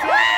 Let's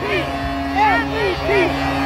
MVP! MVP!